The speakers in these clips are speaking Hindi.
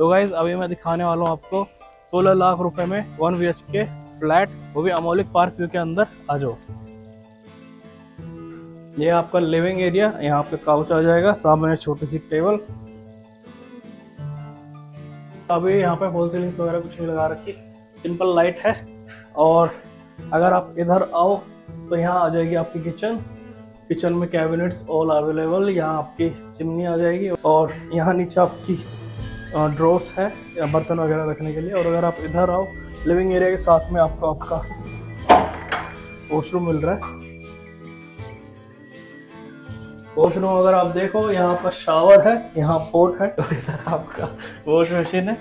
तो गाइज़ अभी मैं दिखाने वाला हूँ आपको 16 लाख रुपए में वन बी के फ्लैट, वो भी अमोलिक पार्क व्यू के अंदर, आ जाओ। ये आपका लिविंग एरिया यहाँ पे काउच आ जाएगा, सामने छोटी सी टेबल अभी यहाँ पे फॉल सीलिंग्स वगैरह कुछ नहीं लगा रखी सिंपल लाइट है। और अगर आप इधर आओ तो यहाँ आ जाएगी आपकी किचन किचन में कैबिनेट्स ऑल अवेलेबल यहाँ आपकी चिमनी आ जाएगी और यहाँ नीचे आपकी ड्रोस है, या बर्तन वगैरह रखने के लिए। और अगर आप इधर आओ लिविंग एरिया के साथ में आपको आपका वॉशरूम मिल रहा है। वॉशरूम अगर आप देखो, यहाँ पर शावर है, यहाँ पोर्ट है, और इधर आपका वॉश मशीन है।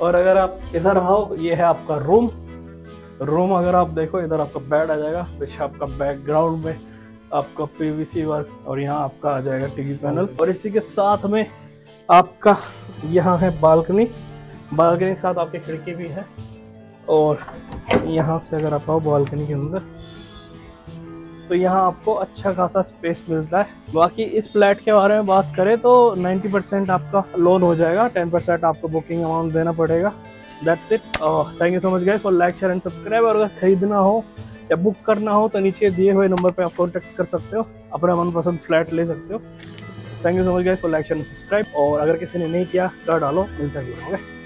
और अगर आप इधर आओ, ये है आपका रूम रूम अगर आप देखो, इधर आपका बेड आ जाएगा पीछे आपका बैकग्राउंड में आपका पीवीसी वर्क और यहाँ आपका आ जाएगा टीवी पैनल और इसी के साथ में आपका यहाँ है बालकनी। बालकनी के साथ आपकी खिड़की भी है। और यहाँ से अगर आप आओ बालकनी के अंदर तो यहाँ आपको अच्छा खासा स्पेस मिलता है। बाकी इस फ्लैट के बारे में बात करें तो 90 परसेंट आपका लोन हो जाएगा। 10 परसेंट आपको बुकिंग अमाउंट देना पड़ेगा। That's it thank you so much guys for like share and subscribe और अगर खरीदना हो या बुक करना हो तो नीचे दिए हुए नंबर पर आप कॉन्टेक्ट कर सकते हो। अपना मनपसंद फ्लैट ले सकते हो। Thank you so much guys for like and subscribe और अगर किसी ने नहीं किया कर डालो, मिलता है